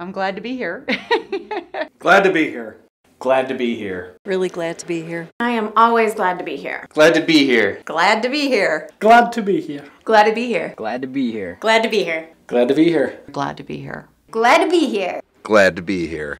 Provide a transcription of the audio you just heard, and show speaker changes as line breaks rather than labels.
I'm glad to be here.
Glad to be here. Glad to be here.
Really glad to be here.
I am always glad to be here.
Glad to be here.
glad to be here.
Glad to be here.
Glad to be here.
Glad to be here.
Glad to be here.
Glad to be here.
Glad to be here.
Glad to be here.
Glad to be here.